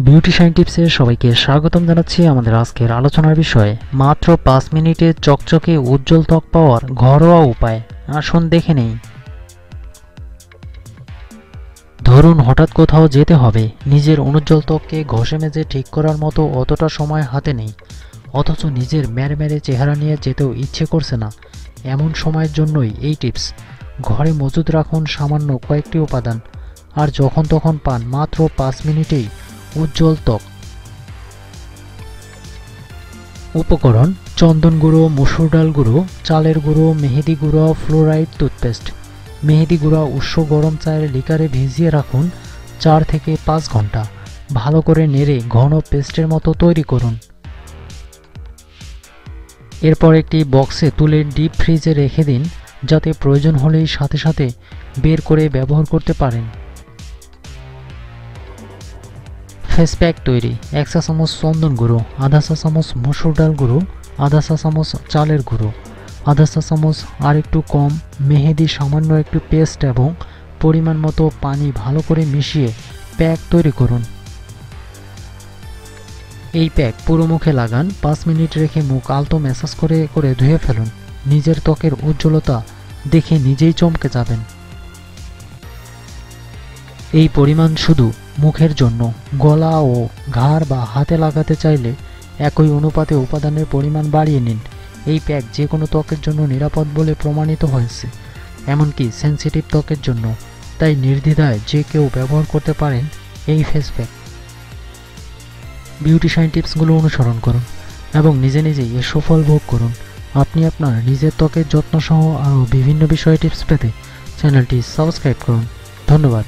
বিউটিশাইন টিপসে সবাইকে স্বাগতম জানাচ্ছি আমাদের আজকের আলোচনার বিষয়ে। মাত্র পাঁচ মিনিটে চকচকে উজ্জ্বল ত্বক পাওয়ার ঘরোয়া উপায়। আসুন দেখে নেই। ধরুন হঠাৎ কোথাও যেতে হবে। নিজের অনুজ্জ্বল ত্বককে ঘষে মেজে ঠিক করার মতো অতটা সময় হাতে নেই। অথচ নিজের ম্যারে চেহারা নিয়ে যেতেও ইচ্ছে করছে না। এমন সময়ের জন্যই এই টিপস। ঘরে মজুদ রাখুন সামান্য কয়েকটি উপাদান। আর যখন তখন পান মাত্র পাঁচ মিনিটেই। উজ্জ্বল ত্বক। উপকরণ, চন্দন গুঁড়ো, মসুর ডাল গুঁড়ো, চালের গুঁড়ো, মেহেদি গুঁড়ো, ফ্লোরাইড টুথপেস্ট। মেহেদি গুঁড়া উষ্ণ গরম চায়ের লিকারে ভিজিয়ে রাখুন চার থেকে পাঁচ ঘণ্টা। ভালো করে নেড়ে ঘন পেস্টের মতো তৈরি করুন। এরপর একটি বক্সে তুলে ডিপ ফ্রিজে রেখে দিন, যাতে প্রয়োজন হলেই সাথে সাথে বের করে ব্যবহার করতে পারেন। ফেস প্যাক তৈরি। এক চা চামচ চন্দন গুঁড়ো আধা চা চামচ মসুর ডাল গুঁড়ো আধা চা চামচ চালের গুঁড়ো। আধা চা চামচ আর একটু কম, মেহেদি সামান্য একটু পেস্ট এবং পরিমাণ মতো পানি ভালো করে মিশিয়ে প্যাক তৈরি করুন। এই প্যাক পুরো মুখে লাগান, পাঁচ মিনিট রেখে মুখ আলতো ম্যাসাজ করে করে ধুয়ে ফেলুন। নিজের ত্বকের উজ্জ্বলতা দেখে নিজেই চমকে যাবেন। এই পরিমাণ শুধু মুখের জন্য। গলা ও ঘাড় বা হাতে লাগাতে চাইলে একই অনুপাতে উপাদানের পরিমাণ বাড়িয়ে নিন। এই প্যাক যে কোনো ত্বকের জন্য নিরাপদ বলে প্রমাণিত হয়েছে। এমনকি সেন্সিটিভ ত্বকের জন্য। তাই নির্দ্বিধায় যে কেউ ব্যবহার করতে পারেন এই ফেস প্যাক। বিউটিশাইন টিপসগুলো অনুসরণ করুন এবং নিজে নিজেই এর সুফল ভোগ করুন। আপনি আপনার নিজের ত্বকের যত্ন সহ আরও বিভিন্ন বিষয়ে টিপস পেতে চ্যানেলটি সাবস্ক্রাইব করুন। ধন্যবাদ।